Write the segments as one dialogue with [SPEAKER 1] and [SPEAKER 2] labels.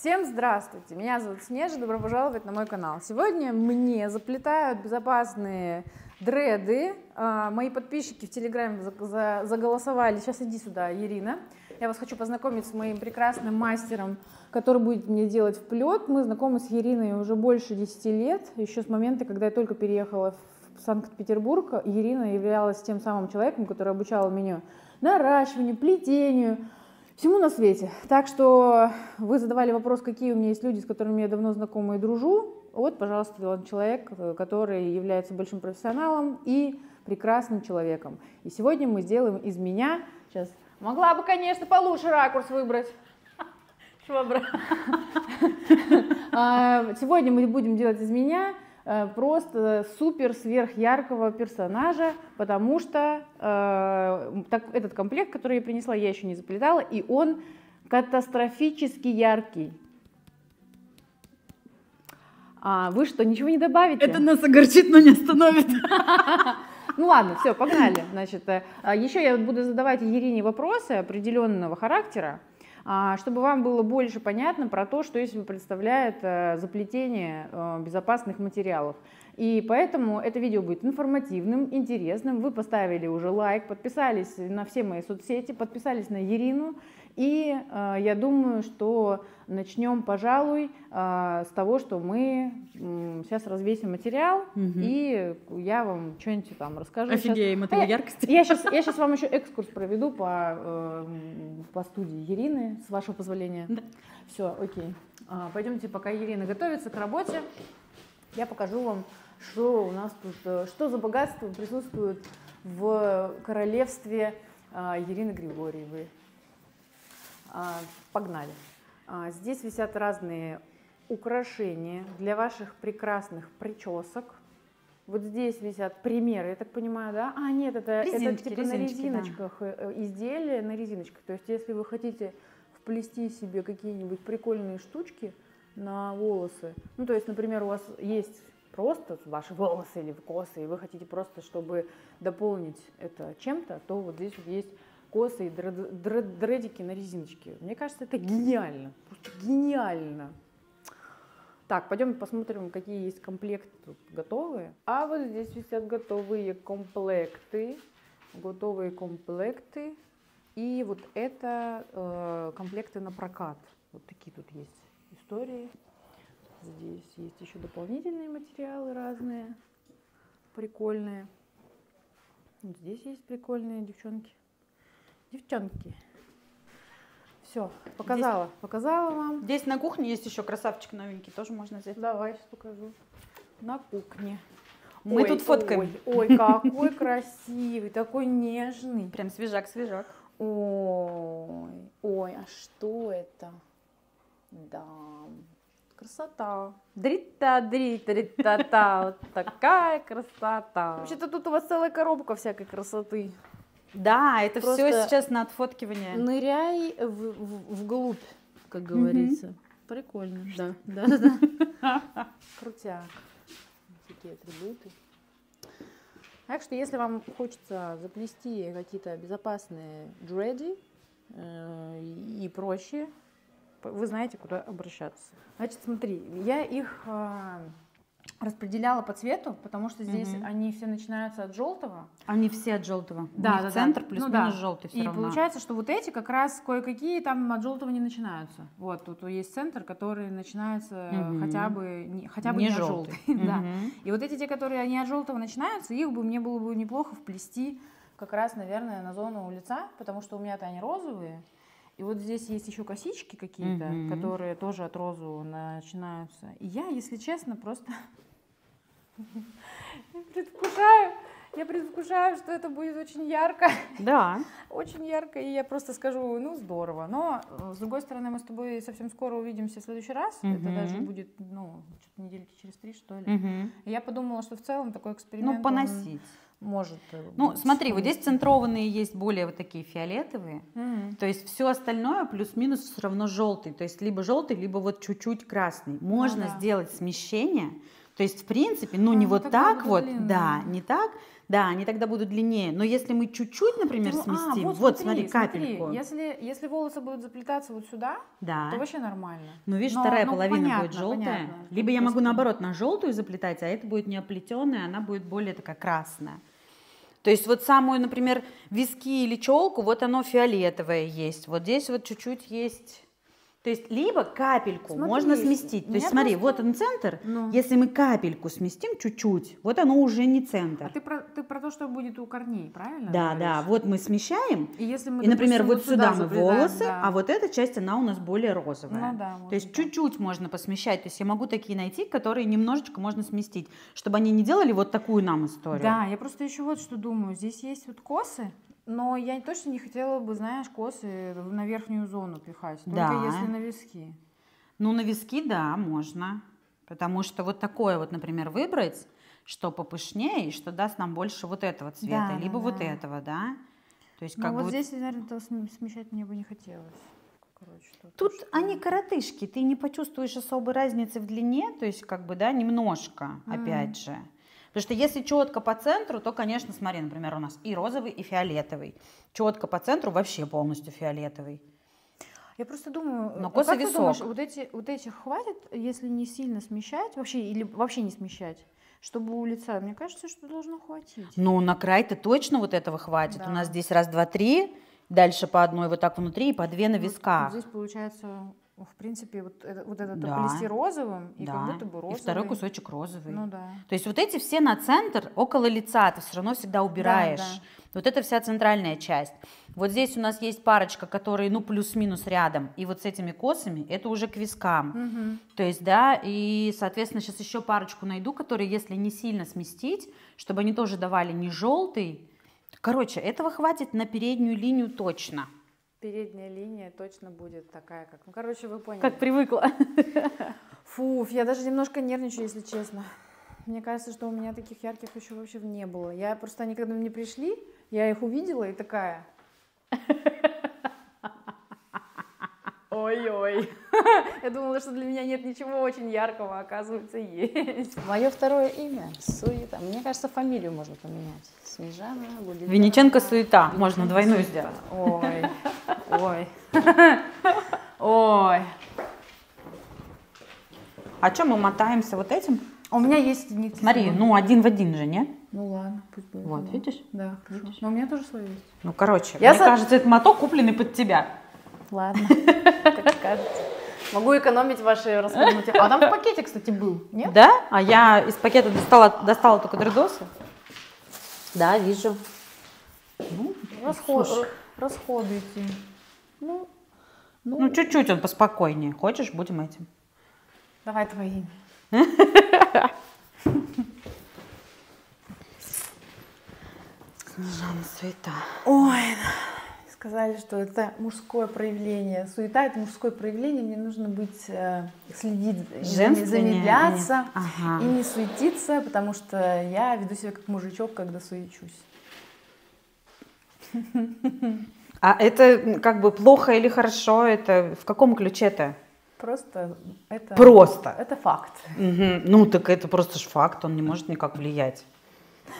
[SPEAKER 1] Всем здравствуйте, меня зовут Снежа, добро пожаловать на мой канал. Сегодня мне заплетают безопасные дреды. А, мои подписчики в Телеграме заголосовали. Сейчас иди сюда, Ирина. Я вас хочу познакомить с моим прекрасным мастером, который будет мне делать вплет. Мы знакомы с Ириной уже больше 10 лет, еще с момента, когда я только переехала в Санкт-Петербург. Ирина являлась тем самым человеком, который обучал меня наращиванию, плетению, всему на свете. Так что вы задавали вопрос, какие у меня есть люди, с которыми я давно знакома и дружу. Вот, пожалуйста, он человек, который является большим профессионалом и прекрасным человеком. И сегодня мы сделаем из меня... Сейчас могла бы, конечно, получше ракурс выбрать. Швабра. Сегодня мы будем делать из меня просто супер сверхяркого персонажа, потому что э, так, этот комплект, который я принесла, я еще не заплетала, и он катастрофически яркий. А вы что, ничего не добавите?
[SPEAKER 2] Это нас огорчит, но не остановит.
[SPEAKER 1] Ну ладно, все, погнали. Значит, э, еще я буду задавать Ирине вопросы определенного характера. А, чтобы вам было больше понятно про то, что из себя представляет э, заплетение э, безопасных материалов. И поэтому это видео будет информативным, интересным. Вы поставили уже лайк, подписались на все мои соцсети, подписались на Ирину. И э, я думаю, что начнем, пожалуй, э, с того, что мы э, сейчас развесим материал, угу. и я вам что-нибудь там расскажу.
[SPEAKER 2] Офигеем от его яркости.
[SPEAKER 1] Я сейчас, я сейчас вам еще экскурс проведу по, э, по студии Ирины, с вашего позволения. Да. Все, окей. А, пойдемте, пока Ирина готовится к работе, я покажу вам, что у нас тут, э, что за богатство присутствует в королевстве э, Ирины Григорьевой. А, погнали. А, здесь висят разные украшения для ваших прекрасных причесок. Вот здесь висят примеры, я так понимаю, да? А, нет, это, это типа на резиночках да. Э, э, изделия, на резиночках. То есть, если вы хотите вплести себе какие-нибудь прикольные штучки на волосы, ну, то есть, например, у вас есть просто ваши волосы или косы, и вы хотите просто, чтобы дополнить это чем-то, то вот здесь вот есть косы и дред, дред, дредики на резиночке. Мне кажется, это гениально. Просто гениально. Так, пойдем посмотрим, какие есть комплекты готовые. А вот здесь висят готовые комплекты. Готовые комплекты. И вот это э, комплекты на прокат. Вот такие тут есть истории. Здесь есть еще дополнительные материалы разные, прикольные. Вот здесь есть прикольные девчонки. Девчонки. Все, показала. Здесь, показала вам.
[SPEAKER 2] Здесь на кухне есть еще красавчик новенький, тоже можно взять.
[SPEAKER 1] Давай, сейчас покажу. На кухне.
[SPEAKER 2] Мы ой, тут фоткаем.
[SPEAKER 1] Ой, ой, какой красивый, такой нежный.
[SPEAKER 2] Прям свежак-свежак.
[SPEAKER 1] Ой, ой, а что это? Да, красота. Дрита, дрита, дрита, та, вот такая красота. Вообще-то тут у вас целая коробка всякой красоты.
[SPEAKER 2] Да, это Просто все сейчас на отфоткивание.
[SPEAKER 1] Ныряй в, в, вглубь, как говорится. Угу. Прикольно. Да, да, да. Крутяк. Такие атрибуты. Так что, если вам хочется заплести какие-то безопасные дреды э, и прочее, вы знаете, куда обращаться. Значит, смотри, я их э, распределяла по цвету, потому что здесь угу. они все начинаются от желтого.
[SPEAKER 2] Они все от желтого. Да, да центр да. плюс-минус ну, да. желтый все
[SPEAKER 1] И
[SPEAKER 2] равно.
[SPEAKER 1] получается, что вот эти как раз кое-какие там от желтого не начинаются. Вот тут есть центр, который начинается угу. хотя бы не, хотя бы не, не желтый. желтый. да. И вот эти те, которые они от желтого начинаются, их бы мне было бы неплохо вплести как раз, наверное, на зону лица, потому что у меня-то они розовые. И вот здесь есть еще косички какие-то, mm которые тоже от розового начинаются. И я, если честно, просто я предвкушаю, я предвкушаю, что это будет очень ярко.
[SPEAKER 2] Да.
[SPEAKER 1] Очень ярко, и я просто скажу, ну, здорово. Но, э, с другой стороны, мы с тобой совсем скоро увидимся в следующий раз. Угу. Это даже будет, ну, недельки через три, что ли. Угу. Я подумала, что в целом такой эксперимент...
[SPEAKER 2] Ну, поносить.
[SPEAKER 1] Может.
[SPEAKER 2] Э, ну, смотри, вот здесь центрованные есть более вот такие фиолетовые. Mm-hmm. То есть все остальное плюс-минус все равно желтый. То есть либо желтый, либо вот чуть-чуть красный. Можно ну, да. сделать смещение, То есть, в принципе, ну а, не вот так вот, длинные. да, не так, да, они тогда будут длиннее. Но если мы чуть-чуть, например, ну, сместим, а, вот, вот смотри, смотри, капельку.
[SPEAKER 1] Смотри, если, если волосы будут заплетаться вот сюда, да. то вообще нормально.
[SPEAKER 2] Ну, видишь, но, вторая но половина понятно, будет желтая. Понятно. Либо я могу наоборот на желтую заплетать, а это будет не оплетенная, она будет более такая красная. То есть вот самую, например, виски или челку, вот оно фиолетовое есть. Вот здесь вот чуть-чуть есть то есть либо капельку смотри, можно сместить. То есть смотри, просто... вот он центр. Ну. Если мы капельку сместим чуть-чуть, вот оно уже не центр.
[SPEAKER 1] А ты про, ты про то, что будет у корней, правильно?
[SPEAKER 2] Да, говоришь? да. Вот мы смещаем. И, если мы, и например, вот сюда, сюда мы волосы, да. а вот эта часть, она у нас более розовая. Ну, да, то есть чуть-чуть можно посмещать. То есть я могу такие найти, которые немножечко можно сместить, чтобы они не делали вот такую нам историю.
[SPEAKER 1] Да, я просто еще вот что думаю. Здесь есть вот косы, но я точно не хотела бы, знаешь, косы на верхнюю зону пихать, только да. если на виски.
[SPEAKER 2] Ну, на виски, да, можно. Потому что вот такое вот, например, выбрать, что попышнее и что даст нам больше вот этого цвета, да, либо да, вот да. этого, да.
[SPEAKER 1] То есть, ну, как ну, вот бы... здесь, наверное, смещать мне бы не хотелось.
[SPEAKER 2] Короче, тут тут что... они коротышки, ты не почувствуешь особой разницы в длине, то есть, как бы, да, немножко, mm. опять же. Потому что если четко по центру, то, конечно, смотри, например, у нас и розовый, и фиолетовый. Четко по центру вообще полностью фиолетовый.
[SPEAKER 1] Я просто думаю,
[SPEAKER 2] но косы как висок. ты думаешь,
[SPEAKER 1] вот, эти, вот этих хватит, если не сильно смещать, вообще или вообще не смещать? чтобы у лица, мне кажется, что должно хватить.
[SPEAKER 2] Ну, на край-то точно вот этого хватит. Да. У нас здесь раз, два, три, дальше по одной вот так внутри и по две на висках.
[SPEAKER 1] Вот здесь получается в принципе, вот, это, вот этот да. оплести розовым, и да. как будто бы розовый.
[SPEAKER 2] И второй кусочек розовый.
[SPEAKER 1] Ну да.
[SPEAKER 2] То есть вот эти все на центр, около лица, ты все равно всегда убираешь. Да, да. Вот это вся центральная часть. Вот здесь у нас есть парочка, которые, ну, плюс-минус рядом. И вот с этими косами это уже к вискам. Угу. То есть, да, и, соответственно, сейчас еще парочку найду, которые, если не сильно сместить, чтобы они тоже давали не желтый. Короче, этого хватит на переднюю линию точно
[SPEAKER 1] передняя линия точно будет такая, как... Ну, короче, вы поняли.
[SPEAKER 2] Как привыкла.
[SPEAKER 1] Фу, я даже немножко нервничаю, если честно. Мне кажется, что у меня таких ярких еще вообще не было. Я просто, они когда мне пришли, я их увидела и такая... Ой-ой. Я думала, что для меня нет ничего очень яркого, а оказывается, есть.
[SPEAKER 3] Мое второе имя – Суета. Мне кажется, фамилию можно поменять. Снежана
[SPEAKER 2] будет. Винниченко Суета. Можно двойную сделать.
[SPEAKER 1] Ой, ой. Ой.
[SPEAKER 2] А что мы мотаемся вот этим?
[SPEAKER 1] У меня есть
[SPEAKER 2] нитки. Смотри, ну один в один же, нет?
[SPEAKER 1] Ну ладно, пусть будет.
[SPEAKER 2] Вот, видишь?
[SPEAKER 1] Да, видишь? Но у меня тоже свой есть.
[SPEAKER 2] Ну, короче, Я мне за... кажется, этот моток купленный под тебя.
[SPEAKER 1] Ладно, как скажете. Могу экономить ваши расходы. А там в пакете, кстати, был, нет?
[SPEAKER 2] Да? А я из пакета достала, достала только дредосы. Да, вижу.
[SPEAKER 1] Ну, Расход, расходуйте.
[SPEAKER 2] Ну, ну, ну, чуть-чуть он поспокойнее. Хочешь, будем этим.
[SPEAKER 1] Давай твои.
[SPEAKER 2] Снежана суета.
[SPEAKER 1] Ой, сказали, что это мужское проявление. Суета это мужское проявление, мне нужно быть, э, следить, не замедляться ага. и не суетиться, потому что я веду себя как мужичок, когда суечусь.
[SPEAKER 2] А это как бы плохо или хорошо? Это в каком ключе это?
[SPEAKER 1] Просто это...
[SPEAKER 2] Просто?
[SPEAKER 1] Это факт.
[SPEAKER 2] Угу. Ну, так это просто ж факт, он не может никак влиять.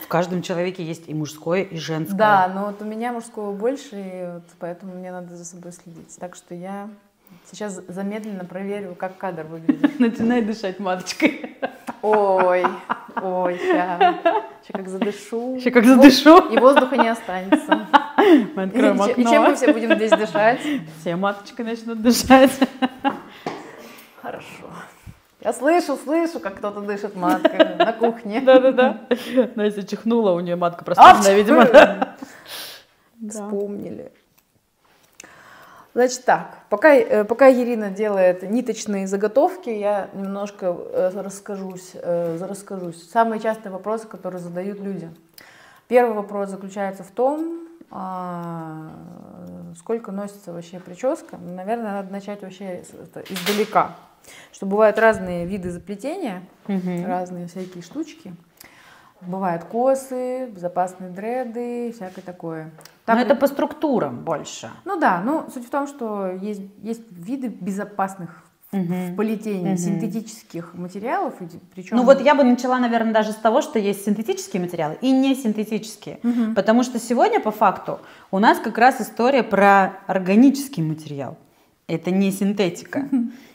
[SPEAKER 2] В каждом человеке есть и мужское, и женское.
[SPEAKER 1] Да, но вот у меня мужского больше, и вот поэтому мне надо за собой следить. Так что я сейчас замедленно проверю, как кадр выглядит.
[SPEAKER 2] Начинай дышать маточкой.
[SPEAKER 1] Ой, ой, сейчас. Сейчас как задышу.
[SPEAKER 2] Сейчас как задышу.
[SPEAKER 1] И воздуха не останется.
[SPEAKER 2] Мы откроем окно.
[SPEAKER 1] И чем мы все будем здесь дышать?
[SPEAKER 2] Все маточкой начнут дышать.
[SPEAKER 1] Хорошо. Я слышу, слышу, как кто-то дышит маткой на кухне.
[SPEAKER 2] Да-да-да. Настя чихнула, у нее матка простуженная, видимо.
[SPEAKER 1] Вспомнили. Значит так, пока, э, пока Ирина делает ниточные заготовки, я немножко э, расскажусь, э, расскажусь. Самые частые вопросы, которые задают люди. Первый вопрос заключается в том, а, сколько носится вообще прическа. Наверное, надо начать вообще издалека что бывают разные виды заплетения, угу. разные всякие штучки. Бывают косы, безопасные дреды, всякое такое.
[SPEAKER 2] Так, Но это по структурам больше.
[SPEAKER 1] Ну да, ну суть в том, что есть, есть виды безопасных в плетении синтетических материалов, причем...
[SPEAKER 2] Ну вот я бы начала, наверное, даже с того, что есть синтетические материалы и не синтетические, потому что сегодня по факту у нас как раз история про органический материал. Это не синтетика.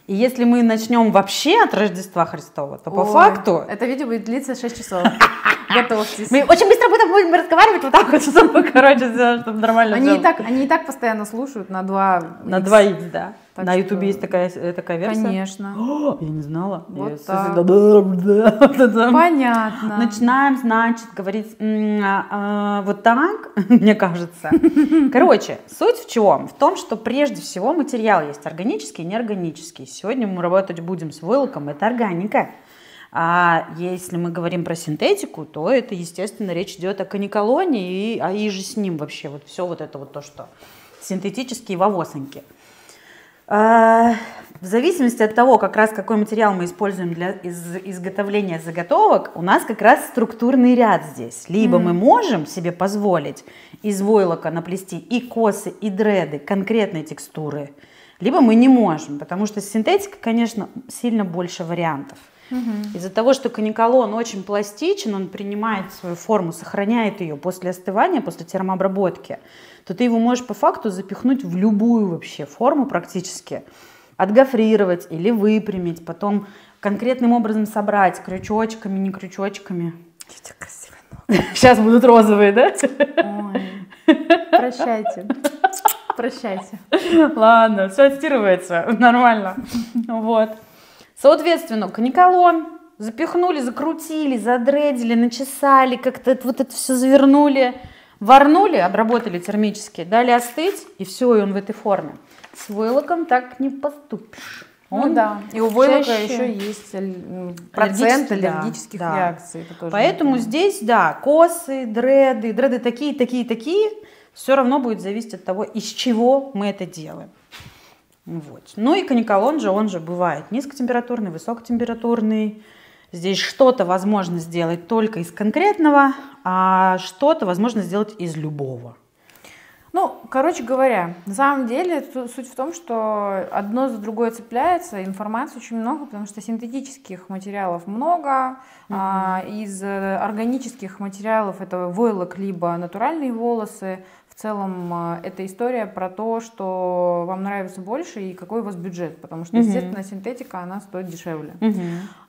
[SPEAKER 2] И если мы начнем вообще от Рождества Христова, то по
[SPEAKER 1] Ой,
[SPEAKER 2] факту...
[SPEAKER 1] Это видео будет длиться 6 часов. Готовьтесь.
[SPEAKER 2] Мы очень быстро будем, будем разговаривать вот так вот, чтобы, короче, сделать, чтобы нормально
[SPEAKER 1] Они и, так, они и так постоянно слушают на 2
[SPEAKER 2] На 2х, да.
[SPEAKER 1] Так
[SPEAKER 2] На
[SPEAKER 1] что-
[SPEAKER 2] Ютубе есть такая, э, такая версия?
[SPEAKER 1] Конечно.
[SPEAKER 2] О, я не знала.
[SPEAKER 1] Вот
[SPEAKER 2] Я
[SPEAKER 1] так.
[SPEAKER 2] всегда.
[SPEAKER 1] Понятно.
[SPEAKER 2] Начинаем, значит, говорить а, а, вот так, мне кажется. Короче, суть в чем? В том, что прежде всего материал есть органический и неорганический. Сегодня мы работать будем с войлоком, это органика. А если мы говорим про синтетику, то это, естественно, речь идет о каниколоне и о и же с ним вообще. Вот все вот это вот то, что синтетические вовосоньки. А, В зависимости от того, как раз какой материал мы используем для из- изготовления заготовок, у нас как раз структурный ряд здесь. Либо мы можем себе позволить из войлока наплести и косы, и дреды конкретной текстуры, либо мы не можем, потому что с синтетикой, конечно, сильно больше вариантов. Из-за того, что каниколон очень пластичен, он принимает свою форму, сохраняет ее после остывания, после термообработки, то ты его можешь по факту запихнуть в любую вообще форму практически. Отгофрировать или выпрямить, потом конкретным образом собрать крючочками, не крючочками.
[SPEAKER 1] Какие красивые
[SPEAKER 2] Сейчас будут розовые, да?
[SPEAKER 1] Ой. Прощайте. Прощайте.
[SPEAKER 2] Ладно, все отстирывается, нормально. Вот. Соответственно, каниколон запихнули, закрутили, задредили, начесали, как-то вот это все завернули, варнули, обработали термически, дали остыть, и все, и он в этой форме. С войлоком так не поступишь.
[SPEAKER 1] Ну
[SPEAKER 2] Он
[SPEAKER 1] да. И у войлока
[SPEAKER 2] чаще-
[SPEAKER 1] еще есть процент аллергических
[SPEAKER 2] да.
[SPEAKER 1] реакций. Это тоже
[SPEAKER 2] Поэтому здесь, да, косы, дреды, дреды такие, такие, такие, все равно будет зависеть от того, из чего мы это делаем. Вот. Ну и каниколон же, он же бывает низкотемпературный, высокотемпературный. Здесь что-то возможно сделать только из конкретного, а что-то возможно сделать из любого.
[SPEAKER 1] Ну, короче говоря, на самом деле суть в том, что одно за другое цепляется, информации очень много, потому что синтетических материалов много, а, из э, органических материалов это войлок либо натуральные волосы. В целом а, это история про то, что вам нравится больше и какой у вас бюджет, потому что, естественно, синтетика, она стоит дешевле.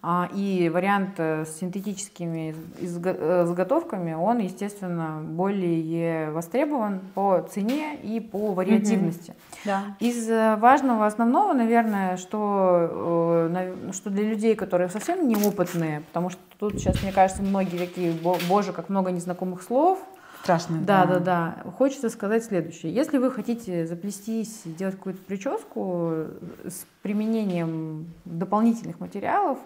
[SPEAKER 1] А, И вариант э, с синтетическими э, заготовками, он, естественно, более востребован по цене и по вариативности.
[SPEAKER 2] Да.
[SPEAKER 1] Из э, важного основного, наверное, что, э, что для людей, которые совсем неопытные, потому что тут сейчас, мне кажется, многие такие, «Бо- боже, как много незнакомых слов,
[SPEAKER 2] Страшно.
[SPEAKER 1] да, да, да. Хочется сказать следующее. Если вы хотите заплестись, сделать какую-то прическу с применением дополнительных материалов,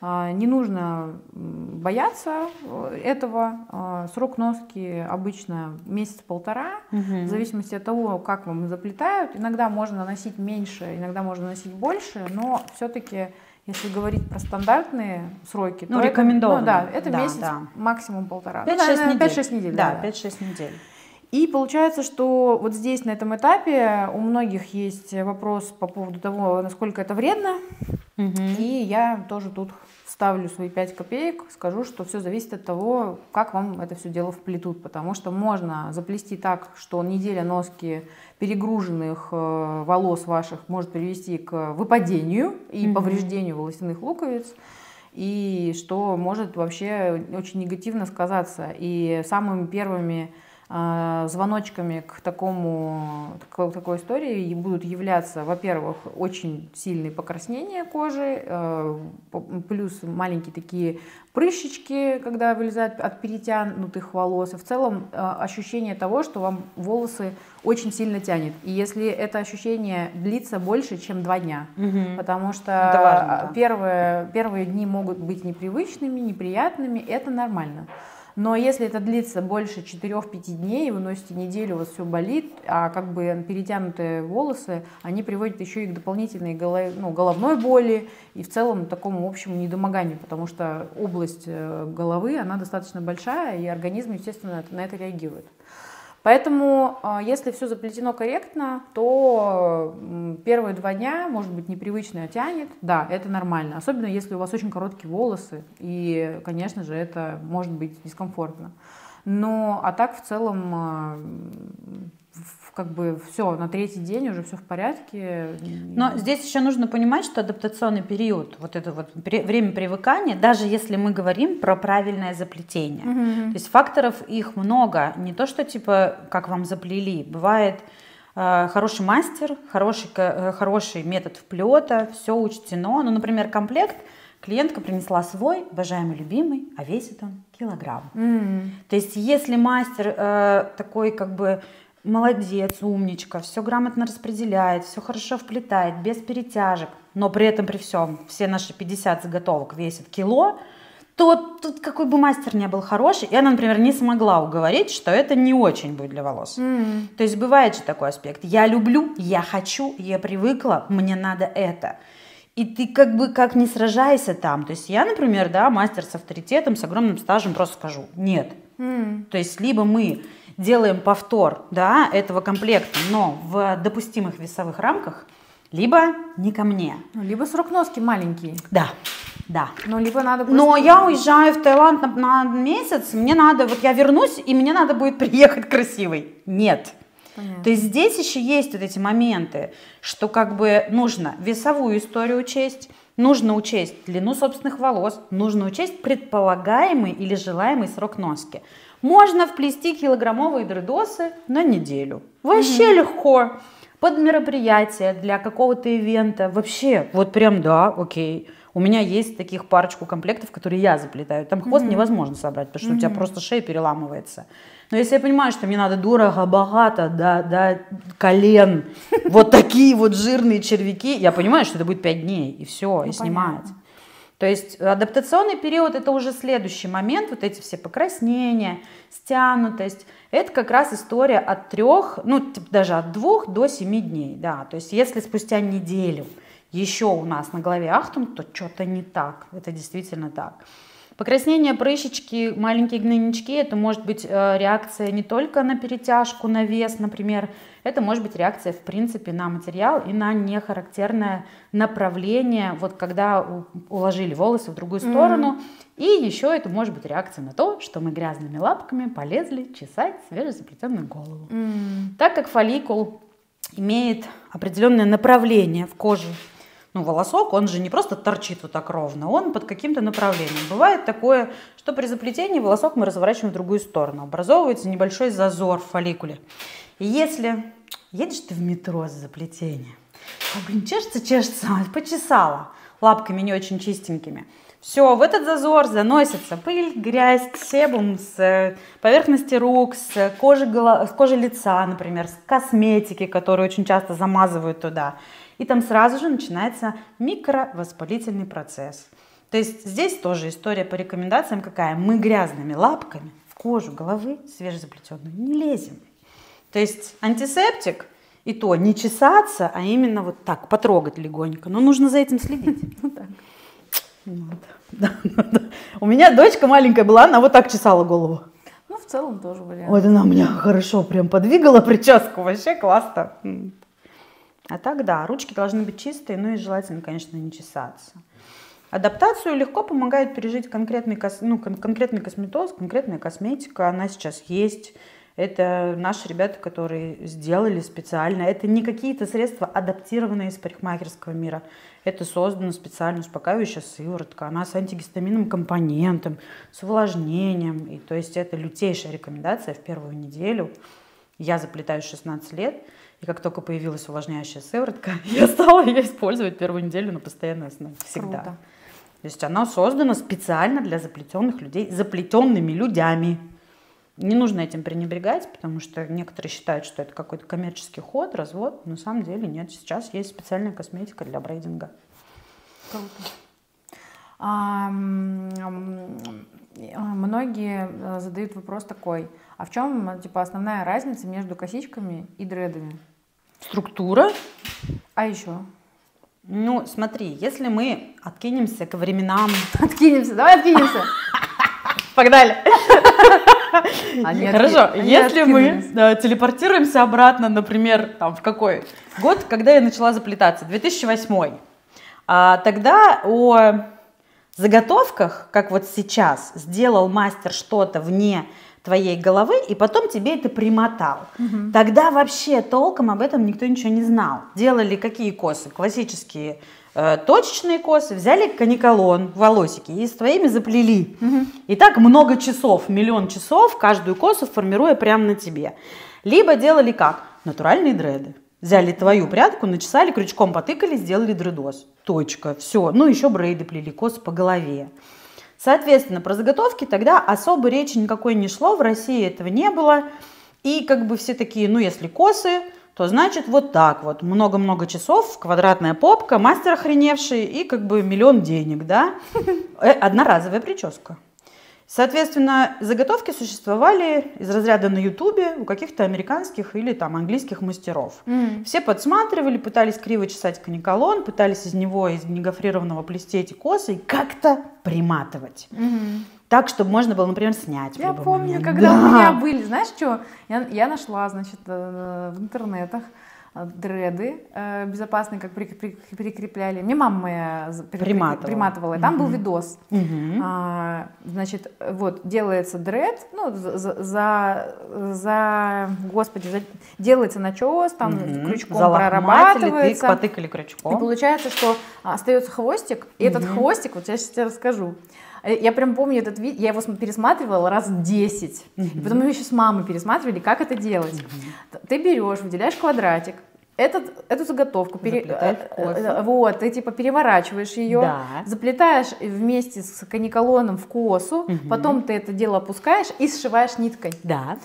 [SPEAKER 1] а, не нужно бояться э, этого. А, Срок носки обычно месяц-полтора, в зависимости от того, как вам заплетают. Иногда можно наносить меньше, иногда можно наносить больше, но все-таки, если говорить про стандартные сроки,
[SPEAKER 2] Ну,
[SPEAKER 1] то это-
[SPEAKER 2] рекомендованные.
[SPEAKER 1] ну, да, это
[SPEAKER 2] Да,
[SPEAKER 1] месяц,
[SPEAKER 2] да.
[SPEAKER 1] максимум полтора. Ну,
[SPEAKER 2] 5-6
[SPEAKER 1] наверное,
[SPEAKER 2] недель.
[SPEAKER 1] 5-6 недель.
[SPEAKER 2] Да,
[SPEAKER 1] да.
[SPEAKER 2] 5-6 недель.
[SPEAKER 1] И получается, что вот здесь, на этом этапе, у многих есть вопрос по поводу того, насколько это вредно. И я тоже тут ставлю свои 5 копеек, скажу, что все зависит от того, как вам это все дело вплетут. Потому что можно заплести так, что неделя носки перегруженных э, волос ваших может привести к выпадению и
[SPEAKER 2] Мгм.
[SPEAKER 1] повреждению волосяных луковиц и что может вообще очень негативно сказаться. И самыми первыми звоночками к такому такой, такой истории будут являться, во-первых, очень сильные покраснения кожи, э, плюс маленькие такие прыщички, когда вылезают от перетянутых волос. И в целом э, ощущение того, что вам волосы очень сильно тянет. И если это ощущение длится больше, чем два дня, потому что
[SPEAKER 2] Это важно, да.
[SPEAKER 1] первые, первые дни могут быть непривычными, неприятными, это нормально. Но если это длится больше 4-5 дней, вы носите неделю, у вас все болит, а как бы перетянутые волосы, они приводят еще и к дополнительной голов- ну, головной боли и в целом такому общему недомоганию, потому что область э, головы, она достаточно большая, и организм, естественно, на это реагирует. Поэтому, а, если все заплетено корректно, то первые два дня, может быть, непривычно тянет. Да, это нормально. Особенно, если у вас очень короткие волосы. И, конечно же, это может быть дискомфортно. Но, а так, в целом, а, как бы все, на третий день уже все в порядке.
[SPEAKER 2] Но здесь еще нужно понимать, что адаптационный период, вот это вот время привыкания, даже если мы говорим про правильное заплетение, mm-hmm. то есть факторов их много, не то что типа как вам заплели, бывает э, хороший мастер, хороший, э, хороший метод вплета, все учтено, ну, например, комплект клиентка принесла свой, обожаемый, любимый, а весит он килограмм. Mm. То есть если мастер э, такой как бы молодец, умничка, все грамотно распределяет, все хорошо вплетает, без перетяжек, но при этом при всем все наши 50 заготовок весят кило, то тут какой бы мастер не был хороший, и она, например, не смогла уговорить, что это не очень будет для волос. Mm. То есть бывает же такой аспект. Я люблю, я хочу, я привыкла, мне надо это. И ты как бы как не сражайся там. То есть я, например, да, мастер с авторитетом, с огромным стажем просто скажу, нет. Mm. То есть либо мы делаем повтор да, этого комплекта, но в допустимых весовых рамках, либо не ко мне.
[SPEAKER 1] Ну, либо срок носки маленький.
[SPEAKER 2] Да, да.
[SPEAKER 1] Но либо надо
[SPEAKER 2] просто... Но я уезжаю в Таиланд на, на месяц, мне надо, вот я вернусь, и мне надо будет приехать красивой. Нет. Понятно. То есть здесь еще есть вот эти моменты, что как бы нужно весовую историю учесть, нужно учесть длину собственных волос, нужно учесть предполагаемый или желаемый срок носки. Можно вплести килограммовые дредосы на неделю. Вообще mm-hmm. легко. Под мероприятие, для какого-то ивента. Вообще, вот прям да, окей. У меня есть таких парочку комплектов, которые я заплетаю. Там хвост mm-hmm. невозможно собрать, потому что mm-hmm. у тебя просто шея переламывается. Но если я понимаю, что мне надо дорого, богато, да, да, колен, вот такие вот жирные червяки, я понимаю, что это будет 5 дней, и все, и ну, снимать. То есть адаптационный период это уже следующий момент, вот эти все покраснения, стянутость. Это как раз история от трех, ну типа даже от двух до семи дней, да. То есть если спустя неделю еще у нас на голове ахтунг, то что-то не так. Это действительно так. Покраснение, прыщички, маленькие гнойнички – это может быть э, реакция не только на перетяжку, на вес, например, это может быть реакция, в принципе, на материал и на нехарактерное направление, вот когда уложили волосы в другую сторону. Mm. И еще это может быть реакция на то, что мы грязными лапками полезли чесать свежезаплетенную голову. Mm. Так как фолликул имеет определенное направление в коже ну, волосок, он же не просто торчит вот так ровно, он под каким-то направлением. Бывает такое, что при заплетении волосок мы разворачиваем в другую сторону. Образовывается небольшой зазор в фолликуле. И если едешь ты в метро с заплетением, а, блин, чешется, чешется, почесала лапками не очень чистенькими. Все, в этот зазор заносится пыль, грязь, себум с э, поверхности рук, с кожи, с кожи лица, например, с косметики, которую очень часто замазывают туда. И там сразу же начинается микровоспалительный процесс. То есть здесь тоже история по рекомендациям какая? Мы грязными лапками в кожу головы свежезаплетенную не лезем. То есть антисептик и то не чесаться, а именно вот так, потрогать легонько. Но нужно за этим следить. Да. У меня дочка маленькая была, она вот так чесала голову.
[SPEAKER 1] Ну, в целом тоже вариант.
[SPEAKER 2] Вот она меня хорошо прям подвигала прическу, вообще классно. А так да, ручки должны быть чистые, ну и желательно, конечно, не чесаться. Адаптацию легко помогает пережить конкретный, ну, конкретный косметоз, конкретная косметика, она сейчас есть. Это наши ребята, которые сделали специально. Это не какие-то средства, адаптированные из парикмахерского мира. Это создана специально успокаивающая сыворотка. Она с антигистаминным компонентом, с увлажнением. И, то есть это лютейшая рекомендация в первую неделю. Я заплетаю 16 лет. И как только появилась увлажняющая сыворотка, я стала ее использовать первую неделю на постоянной основе. Всегда. Круто. То есть она создана специально для заплетенных людей, заплетенными людьми. Не нужно этим пренебрегать, потому что некоторые считают, что это какой-то коммерческий ход, развод. На самом деле нет. Сейчас есть специальная косметика для брейдинга.
[SPEAKER 1] Круто. А, многие э, задают вопрос такой – а в чем, типа, основная разница между косичками и дредами?
[SPEAKER 2] Структура.
[SPEAKER 1] А еще?
[SPEAKER 2] Ну, смотри, если мы откинемся к временам...
[SPEAKER 1] Откинемся, давай откинемся.
[SPEAKER 2] Погнали. Они Хорошо, если мы да, телепортируемся обратно, например, там в какой год, когда я начала заплетаться, 2008, а, тогда о заготовках, как вот сейчас, сделал мастер что-то вне твоей головы, и потом тебе это примотал. Угу. Тогда вообще толком об этом никто ничего не знал. Делали какие косы? Классические э, точечные косы, взяли каниколон, волосики и с твоими заплели. Угу. И так много часов, миллион часов, каждую косу формируя прямо на тебе. Либо делали как? Натуральные дреды. Взяли твою прядку, начесали, крючком потыкали, сделали дредос. Точка. Все. Ну, еще брейды плели, косы по голове. Соответственно, про заготовки тогда особо речи никакой не шло, в России этого не было. И как бы все такие, ну если косы, то значит вот так вот, много-много часов, квадратная попка, мастер охреневший и как бы миллион денег, да? Э, одноразовая прическа. Соответственно, заготовки существовали из разряда на Ютубе у каких-то американских или там английских мастеров. Mm. Все подсматривали, пытались криво чесать каниколон, пытались из него, из негофрированного плести эти косы и как-то приматывать. Mm-hmm. Так, чтобы можно было, например, снять.
[SPEAKER 1] Я помню, момент. когда да. у меня были, знаешь что, я, я нашла, значит, э, в интернетах дреды э, безопасные, как прикрепляли. Мне мама моя приматывала. приматывала. И там угу. был видос. Угу. А, значит, вот делается дред, ну, за, за, за господи, за, делается начес, там угу. крючком Залохматили, прорабатывается.
[SPEAKER 2] Тык, потыкали крючком.
[SPEAKER 1] И получается, что остается хвостик, и угу. этот хвостик, вот я сейчас тебе расскажу, Э, я прям помню этот вид, я его пересматривала раз 10. Mm-hmm. И потом мы еще с мамой пересматривали, как это делать. Mm-hmm. Ты берешь, выделяешь квадратик, этот, эту заготовку пере, э, э, вот, ты типа переворачиваешь ее, да. заплетаешь вместе с каниколоном в косу, угу. потом ты это дело опускаешь и сшиваешь ниткой.
[SPEAKER 2] Да.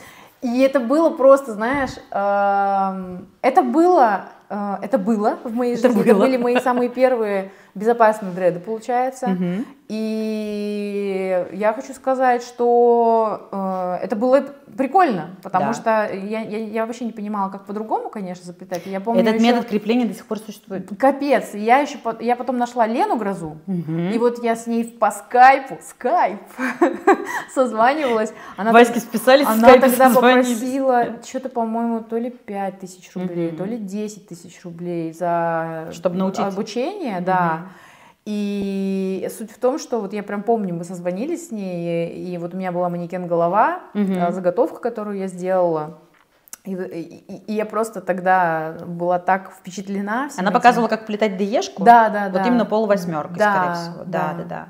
[SPEAKER 1] И это было просто, знаешь, э, это было, э, это было в моей это жизни, было. это были мои самые первые безопасные дреды, получается. Угу. И я хочу сказать, что э, это было прикольно, потому да. что я, я, я вообще не понимала, как по-другому, конечно, заплетать. Я
[SPEAKER 2] помню Этот еще... метод крепления до сих пор существует.
[SPEAKER 1] Капец. Я еще я потом нашла Лену Грозу, угу. и вот я с ней по скайпу, скайп, созванивалась.
[SPEAKER 2] Она Ваське списались,
[SPEAKER 1] Она тогда попросила, что-то, по-моему, то ли 5 тысяч рублей, угу. то ли 10 тысяч рублей за
[SPEAKER 2] Чтобы научить.
[SPEAKER 1] обучение, да. И суть в том, что вот я прям помню, мы созвонились с ней, и, вот у меня была манекен голова, угу. заготовка, которую я сделала. И, и, и я просто тогда была так впечатлена.
[SPEAKER 2] Она этим. показывала, как плетать деешку?
[SPEAKER 1] Да, да,
[SPEAKER 2] вот
[SPEAKER 1] да.
[SPEAKER 2] Вот именно полувосьмеркой, да, скорее всего. Да, да, да. да.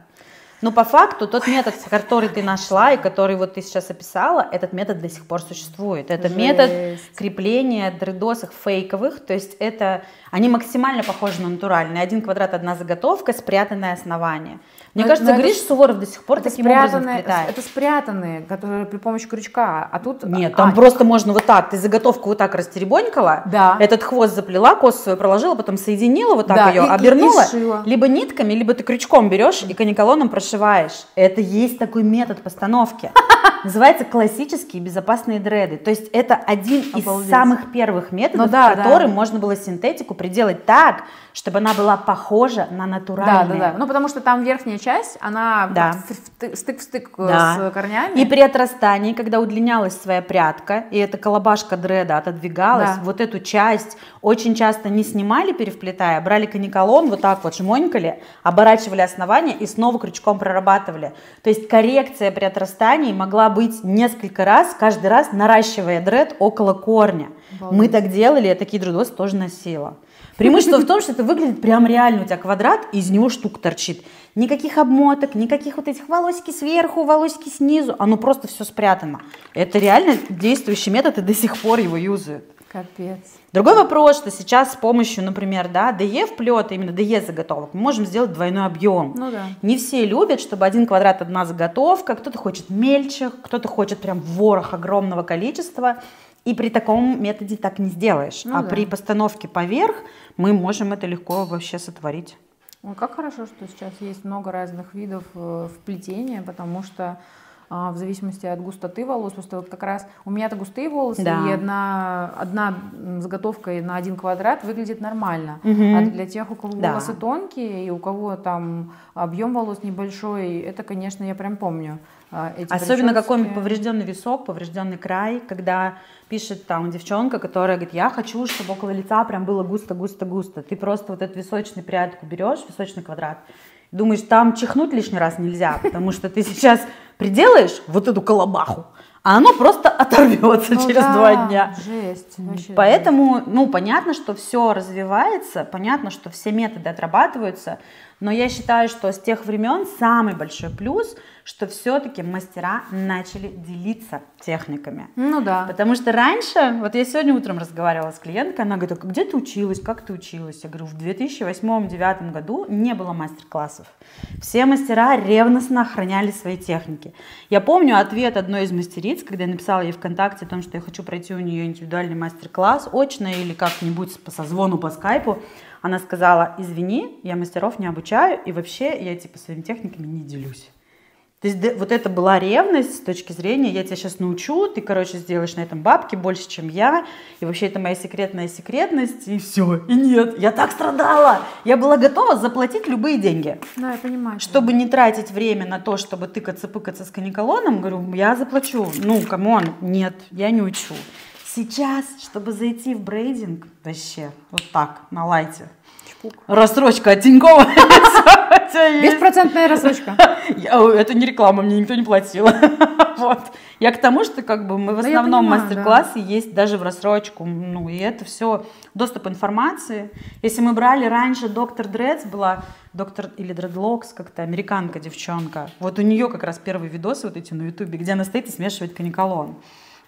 [SPEAKER 2] Но по факту тот метод, который ты нашла и который вот ты сейчас описала, этот метод до сих пор существует. Это Жесть. метод крепления дредосов фейковых, то есть это они максимально похожи на натуральные. Один квадрат, одна заготовка, спрятанное основание. Мне но, кажется, Гриш это, Суворов до сих пор это таким образом.
[SPEAKER 1] Это спрятанные, которые при помощи крючка, а тут...
[SPEAKER 2] Нет, там а, просто можно вот так, ты заготовку вот так растеребонькала, да. этот хвост заплела, косу свою проложила, потом соединила, вот так да, ее и, обернула, и, и либо нитками, либо ты крючком берешь и каниколоном прошиваешь. Это есть такой метод постановки. Называется классические безопасные дреды. То есть это один Обалдеть. из самых первых методов, ну, да, которым да. можно было синтетику приделать так, чтобы она была похожа на натуральную.
[SPEAKER 1] Да, да, да. Ну, потому что там верхняя часть, она да. стык в стык э, да. с корнями.
[SPEAKER 2] И при отрастании, когда удлинялась своя прядка, и эта колобашка дреда отодвигалась, да. вот эту часть очень часто не снимали, перевплетая, а брали каниколон, вот так вот жмонькали, оборачивали основание и снова крючком прорабатывали. То есть коррекция при отрастании могла быть несколько раз, каждый раз наращивая дред около корня. Балдеть. Мы так делали, я такие дредосы тоже носила. Преимущество в том, что это выглядит прям реально. У тебя квадрат, и из него штука торчит. Никаких обмоток, никаких вот этих волосики сверху, волосики снизу. Оно просто все спрятано. Это реально действующий метод, и до сих пор его юзают.
[SPEAKER 1] Капец.
[SPEAKER 2] Другой вопрос, что сейчас с помощью, например, да, ДЕ вплета, именно ДЕ заготовок, мы можем сделать двойной объем.
[SPEAKER 1] Ну да.
[SPEAKER 2] Не все любят, чтобы один квадрат одна заготовка, кто-то хочет мельче, кто-то хочет прям ворох огромного количества. И при таком методе так не сделаешь. Ну, а да. при постановке поверх мы можем это легко вообще сотворить.
[SPEAKER 1] Ой, как хорошо, что сейчас есть много разных видов э, вплетения, потому что а, в зависимости от густоты волос. Просто вот как раз у меня-то густые волосы,
[SPEAKER 2] Да.
[SPEAKER 1] и одна, одна заготовка на один квадрат выглядит нормально.
[SPEAKER 2] Мгм.
[SPEAKER 1] А для тех, у кого
[SPEAKER 2] Да.
[SPEAKER 1] волосы тонкие, и у кого там объем волос небольшой, это, конечно, я прям помню. А, эти
[SPEAKER 2] Особенно какой-нибудь поврежденный висок, поврежденный край, когда пишет там девчонка, которая говорит, я хочу, чтобы около лица прям было густо-густо-густо. Ты просто вот этот височный прядок уберешь, височный квадрат, думаешь, там чихнуть лишний раз нельзя, потому что ты сейчас приделаешь вот эту колобаху, а оно просто оторвется
[SPEAKER 1] Ну
[SPEAKER 2] через
[SPEAKER 1] да,
[SPEAKER 2] два дня.
[SPEAKER 1] Жесть. вообще
[SPEAKER 2] Поэтому, ну, понятно, что все развивается, понятно, что все методы отрабатываются, но я считаю, что с тех времен самый большой плюс, что все-таки мастера начали делиться техниками.
[SPEAKER 1] Ну да.
[SPEAKER 2] Потому что раньше, вот я сегодня утром разговаривала с клиенткой, она говорит, «А где ты училась, как ты училась? Я говорю, в 2008-2009 году не было мастер-классов. Все мастера ревностно охраняли свои техники. Я помню ответ одной из мастериц, когда я написала ей ВКонтакте о том, что я хочу пройти у нее индивидуальный мастер-класс, очно или как-нибудь по созвону по скайпу. Она сказала, извини, я мастеров не обучаю, и вообще я типа своими техниками не делюсь. То есть вот это была ревность с точки зрения, я тебя сейчас научу, ты, короче, сделаешь на этом бабки больше, чем я, и вообще это моя секретная секретность, и все. И нет, я так страдала. Я была готова заплатить любые деньги.
[SPEAKER 1] Да, я понимаю.
[SPEAKER 2] Чтобы не тратить время на то, чтобы тыкаться-пыкаться с канекалоном, говорю, я заплачу. Ну, come on, нет, я не учу. Сейчас, чтобы зайти в брейдинг, вообще, вот так, на лайте. Рассрочка от Тинькова.
[SPEAKER 1] Беспроцентная рассрочка.
[SPEAKER 2] Это не реклама, мне никто не платил. Вот. Я к тому, что как бы мы в
[SPEAKER 1] Ну,
[SPEAKER 2] основном мастер-классы есть даже в рассрочку. Ну, и это все доступ информации. Если мы брали раньше доктор Дредс была, доктор или Дредлокс, как-то американка девчонка. Вот у нее как раз первые видосы вот эти на ютубе, где она стоит и смешивает каниколон.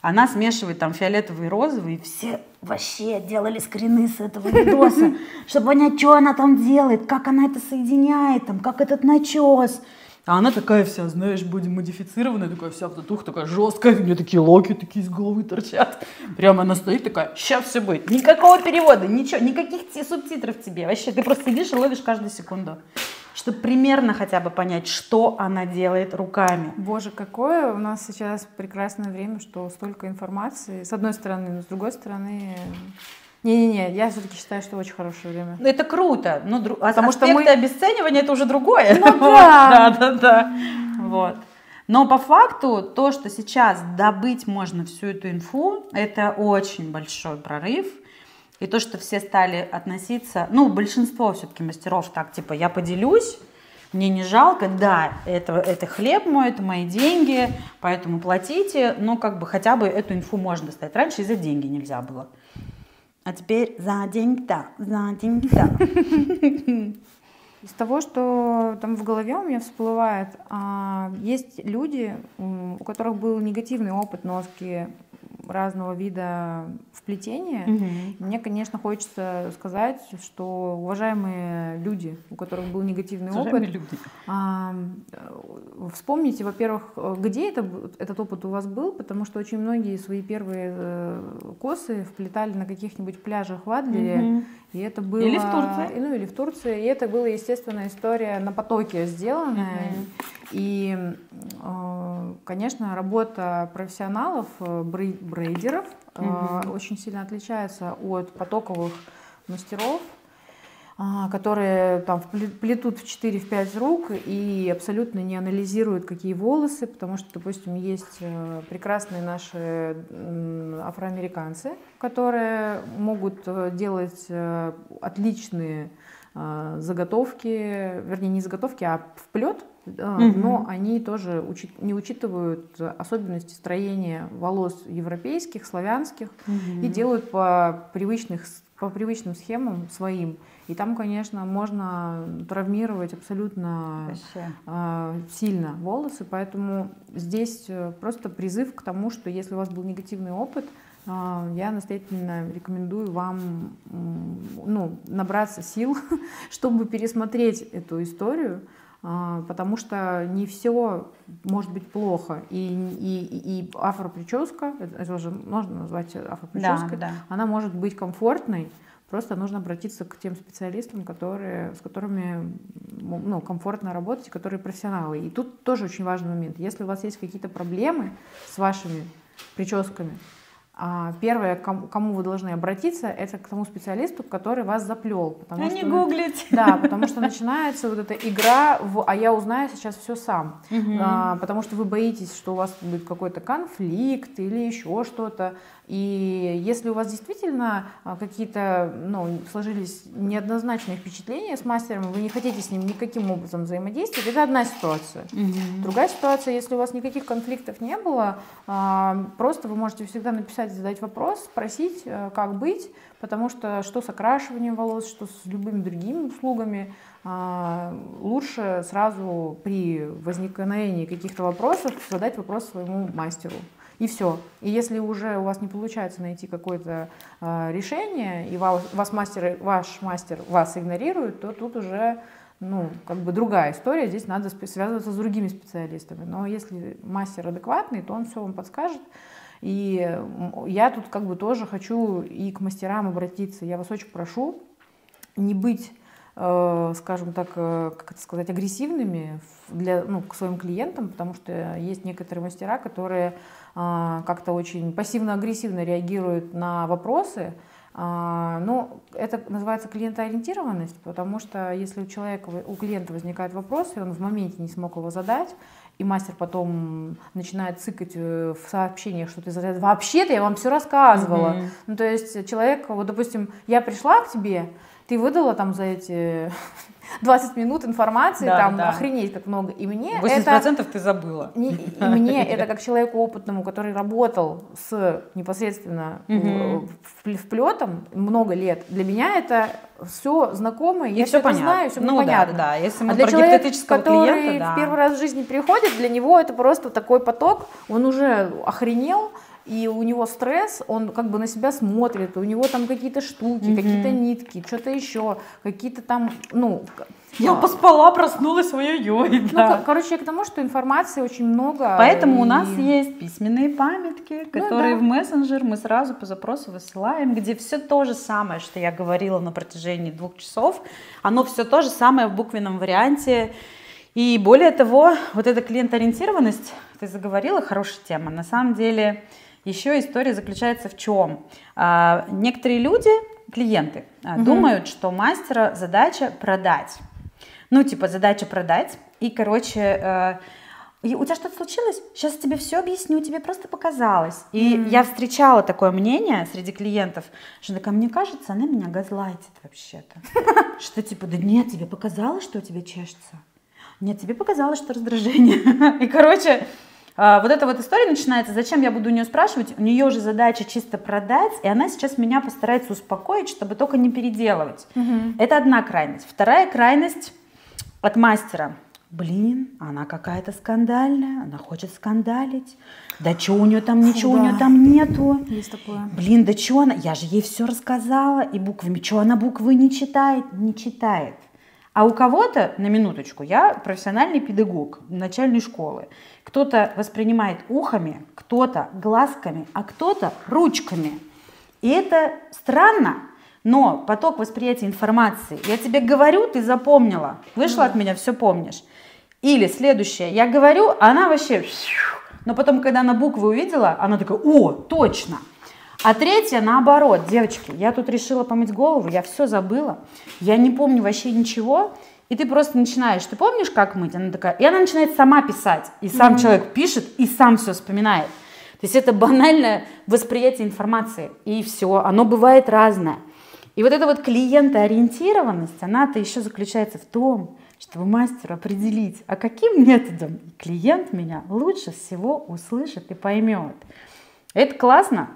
[SPEAKER 2] Она смешивает там фиолетовый и розовый, и все вообще делали скрины с этого видоса, чтобы понять, что она там делает, как она это соединяет, там, как этот начес. А она такая вся, знаешь, будем модифицированная, такая вся в татух, такая жесткая, у нее такие локи такие из головы торчат. Прямо она стоит такая, сейчас все будет. Никакого перевода, ничего, никаких ти- субтитров тебе. Вообще, ты просто сидишь и ловишь каждую секунду. Чтобы примерно хотя бы понять, что она делает руками.
[SPEAKER 1] Боже, какое у нас сейчас прекрасное время, что столько информации. С одной стороны, но с другой стороны... Не-не-не, я все-таки считаю, что очень хорошее время.
[SPEAKER 2] Ну, Это круто, но дру...
[SPEAKER 1] Потому что
[SPEAKER 2] аспекты
[SPEAKER 1] мы-
[SPEAKER 2] обесценивания это уже другое.
[SPEAKER 1] Ну да,
[SPEAKER 2] да, да. Вот. Но по факту то, что сейчас добыть можно всю эту инфу, это очень большой прорыв. И то, что все стали относиться, ну, большинство все-таки мастеров так, типа, я поделюсь, мне не жалко, да, это, это хлеб мой, это мои деньги, поэтому платите, но как бы хотя бы эту инфу можно достать. Раньше и за деньги нельзя было. А теперь за деньги-то, за деньги-то.
[SPEAKER 1] Из того, что там в голове у меня всплывает, а, есть люди, у которых был негативный опыт носки разного вида вплетения. Мне, конечно, хочется сказать, что уважаемые люди, у которых был негативный опыт, а, э, вспомните, во-первых, где это, этот опыт у вас был, потому что очень многие свои первые э, косы вплетали на каких-нибудь пляжах в Адлере,
[SPEAKER 2] Мгм.
[SPEAKER 1] И это было...
[SPEAKER 2] Или в Турции.
[SPEAKER 1] Ну, или в Турции. И это была, естественно, история на потоке сделанная.
[SPEAKER 2] Мгм.
[SPEAKER 1] И, э, конечно, работа профессионалов, э, брей- брейдеров,
[SPEAKER 2] Мгм.
[SPEAKER 1] очень сильно отличается от потоковых мастеров, которые там плетут в 4-5 рук и абсолютно не анализируют, какие волосы, потому что, допустим, есть э, прекрасные наши афроамериканцы, которые могут э, делать э, отличные заготовки, вернее, не заготовки, а вплет, но они тоже не учитывают особенности строения волос европейских, славянских, и делают по, привычных, по привычным схемам своим. И там, конечно, можно травмировать абсолютно
[SPEAKER 2] Вообще.
[SPEAKER 1] а, сильно волосы, поэтому здесь э, просто призыв к тому, что если у вас был негативный опыт, а, я настоятельно рекомендую вам ну, набраться сил, чтобы пересмотреть эту историю, потому что не все может быть плохо. И, и, и- афроприческа, это уже можно назвать
[SPEAKER 2] Да,
[SPEAKER 1] афропрической,
[SPEAKER 2] да.
[SPEAKER 1] она может быть комфортной, просто нужно обратиться к тем специалистам, которые, с которыми ну, комфортно работать, которые профессионалы. И тут тоже очень важный момент. Если у вас есть какие-то проблемы с вашими прическами, а, первое, кому вы должны обратиться, это к тому специалисту, который вас заплел.
[SPEAKER 2] Потому а что, не гуглить.
[SPEAKER 1] Да, потому что начинается вот эта игра в «а я узнаю сейчас все сам». Угу. А, потому что вы боитесь, что у вас будет какой-то конфликт или еще что-то. И если у вас действительно а, какие-то ну, сложились неоднозначные впечатления с мастером, вы не хотите с ним никаким образом взаимодействовать, это одна ситуация. Угу. Другая ситуация, если у вас никаких конфликтов не было, а, просто вы можете всегда написать, задать вопрос, спросить, э, как быть, потому что что с окрашиванием волос, что с любыми другими услугами, а, лучше сразу при возникновении каких-то вопросов задать вопрос своему мастеру и все. И если уже у вас не получается найти какое-то э, решение, и вас, вас мастер, ваш мастер вас игнорирует, то тут уже ну, как бы другая история, здесь надо связываться с другими специалистами. Но если мастер адекватный, то он все вам подскажет. И я тут как бы тоже хочу и к мастерам обратиться. Я вас очень прошу не быть э, скажем так, э, как это сказать, агрессивными для, ну, к своим клиентам, потому что есть некоторые мастера, которые как-то очень пассивно-агрессивно реагируют на вопросы, а, но это называется клиентоориентированность, потому что если у человека, у клиента возникает вопрос, и он в моменте не смог его задать, и мастер потом начинает цикать э, в сообщениях, что ты задает, вообще-то я вам все рассказывала. Mm-hmm. Ну, то есть человек, вот, допустим, я пришла к тебе, ты выдала там за эти 20 минут информации, да, там да. охренеть как много. И мне 80%
[SPEAKER 2] это, ты забыла.
[SPEAKER 1] Не, и мне это как человеку опытному, который работал с непосредственно угу. вплетом много лет, для меня это все знакомо, и я все это знаю, все ну, понятно.
[SPEAKER 2] Да, да, если мы
[SPEAKER 1] а для человека, который клиента, да. в первый раз в жизни приходит, для него это просто такой поток, он уже охренел, и у него стресс, он как бы на себя смотрит, у него там какие-то штуки, mm-hmm. какие-то нитки, что-то еще, какие-то там, ну...
[SPEAKER 2] Я а, поспала, проснулась, ой-ой-ой,
[SPEAKER 1] ну, да. Ну, короче, к тому, что информации очень много.
[SPEAKER 2] Поэтому и... у нас есть письменные памятки, которые ну, да. в мессенджер мы сразу по запросу высылаем, где все то же самое, что я говорила на протяжении двух часов, оно все то же самое в буквенном варианте, и более того, вот эта клиентоориентированность, ты заговорила, хорошая тема. На самом деле, еще история заключается в чем? А, некоторые люди, клиенты, угу. думают, что мастера задача продать. Ну, типа, задача продать. И, короче, э, и у тебя что-то случилось? Сейчас тебе все объясню, тебе просто показалось. И mm я встречала такое мнение среди клиентов, что такая, мне кажется, она меня газлайтит вообще-то. Что типа, да нет, тебе показалось, что у тебя чешется. Нет, тебе показалось, что раздражение. И, короче, вот эта вот история начинается, зачем я буду у нее спрашивать, у нее уже задача чисто продать, и она сейчас меня постарается успокоить, чтобы только не переделывать. Угу. Это одна крайность. Вторая крайность от мастера. Блин, она какая-то скандальная, она хочет скандалить. Да что у нее там, ничего да. у нее там нету.
[SPEAKER 1] Есть такое.
[SPEAKER 2] Блин, да что она, я же ей все рассказала, и буквами, что она буквы не читает? Не читает. А у кого-то, на минуточку, я профессиональный педагог начальной школы. Кто-то воспринимает ухами, кто-то глазками, а кто-то ручками. И это странно, но поток восприятия информации, я тебе говорю, ты запомнила, вышла от меня, все помнишь. Или следующее, я говорю, она вообще... Но потом, когда она буквы увидела, она такая, о, точно. А третья наоборот, девочки, я тут решила помыть голову, я все забыла, я не помню вообще ничего, и ты просто начинаешь, ты помнишь, как мыть? Она такая, и она начинает сама писать, и сам mm-hmm. человек пишет, и сам все вспоминает. То есть это банальное восприятие информации, и все, оно бывает разное. И вот эта вот клиентоориентированность, она-то еще заключается в том, чтобы мастеру определить, а каким методом клиент меня лучше всего услышит и поймет. Это классно,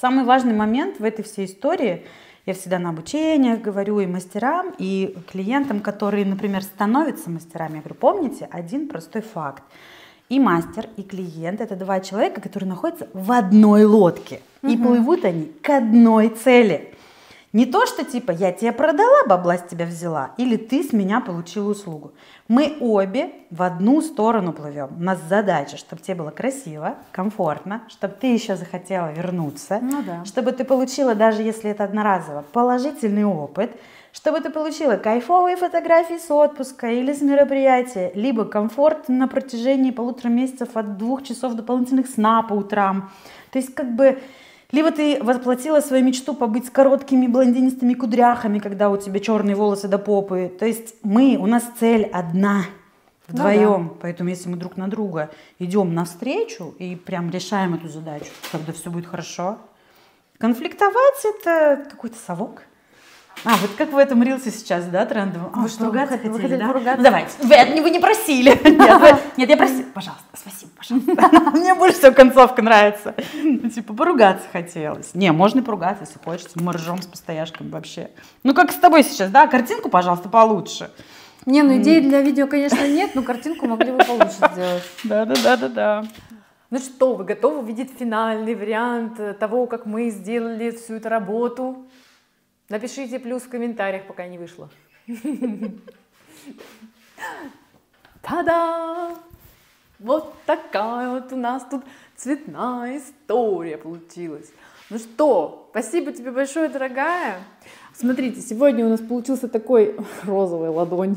[SPEAKER 2] Самый важный момент в этой всей истории, я всегда на обучениях говорю и мастерам, и клиентам, которые, например, становятся мастерами, я говорю, помните один простой факт. И мастер, и клиент – это два человека, которые находятся в одной лодке. Угу. И плывут они к одной цели. Не то, что типа я тебе продала, бабла с тебя взяла, или ты с меня получила услугу. Мы обе в одну сторону плывем. У нас задача, чтобы тебе было красиво, комфортно, чтобы ты еще захотела вернуться,
[SPEAKER 1] Ну да.
[SPEAKER 2] чтобы ты получила, даже если это одноразово, положительный опыт, чтобы ты получила кайфовые фотографии с отпуска или с мероприятия, либо комфорт на протяжении полутора месяцев от двух часов дополнительных сна по утрам. То есть как бы либо ты воплотила свою мечту побыть с короткими блондинистыми кудряхами, когда у тебя черные волосы до попы. То есть мы, у нас цель одна
[SPEAKER 1] Ну
[SPEAKER 2] вдвоем. Поэтому если мы друг на друга идем навстречу и прям решаем эту задачу, тогда все будет хорошо. Конфликтовать это какой-то совок. А, вот как в этом рилсе сейчас, да, трендовом? А,
[SPEAKER 1] Вы что,
[SPEAKER 2] поругаться
[SPEAKER 1] вы
[SPEAKER 2] хотели, да?
[SPEAKER 1] поругаться?
[SPEAKER 2] Ну, Давайте. Вы, это- вы не просили. Нет, вы- нет, я просила. Пожалуйста, спасибо, пожалуйста. Мне больше всего концовка нравится. Ну, Типа, поругаться хотелось. Не, можно и поругаться, если хочется. Мы ржем с постояшками вообще. Ну, как с тобой сейчас, да? Картинку, пожалуйста, получше.
[SPEAKER 1] Не, ну идеи для видео, конечно, нет, но картинку могли бы получше сделать.
[SPEAKER 2] Да-да-да-да-да.
[SPEAKER 1] Ну что, вы готовы увидеть финальный вариант того, как мы сделали всю эту работу? Напишите плюс в комментариях, пока не вышло. Та-да! Вот такая вот у нас тут цветная история получилась. Ну что, спасибо тебе большое, дорогая. Смотрите, сегодня у нас получился такой розовая ладонь.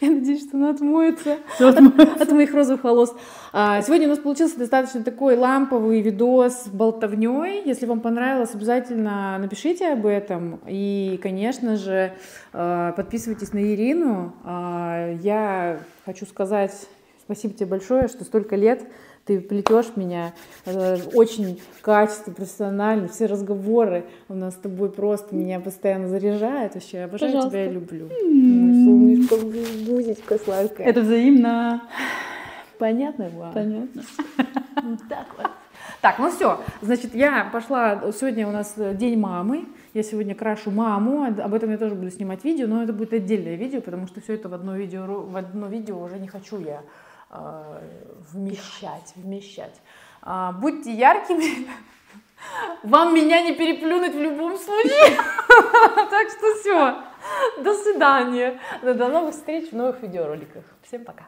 [SPEAKER 1] Я надеюсь, что она отмоется от, от моих розовых волос. А, сегодня у нас получился достаточно такой ламповый видос с болтовней. Если вам понравилось, обязательно напишите об этом. И, конечно же, э, подписывайтесь на Ирину. А, Я хочу сказать спасибо тебе большое, что столько лет ты плетешь меня э, очень качественно, профессионально. Все разговоры у нас с тобой просто меня постоянно заряжают. Вообще, я обожаю
[SPEAKER 2] Пожалуйста.
[SPEAKER 1] тебя и люблю. Мой солнышко, бузечка сладкая.
[SPEAKER 2] Это взаимно.
[SPEAKER 1] понятно было?
[SPEAKER 2] Понятно.
[SPEAKER 1] Вот так вот. Так, ну все. Значит, я пошла. Сегодня у нас день мамы. Я сегодня крашу маму. Об этом я тоже буду снимать видео, но это будет отдельное видео, потому что все это в одно видео, в одно видео уже не хочу я вмещать, вмещать. А, будьте яркими. Вам меня не переплюнуть в любом случае. Так что все. До свидания. До новых встреч в новых видеороликах. Всем пока.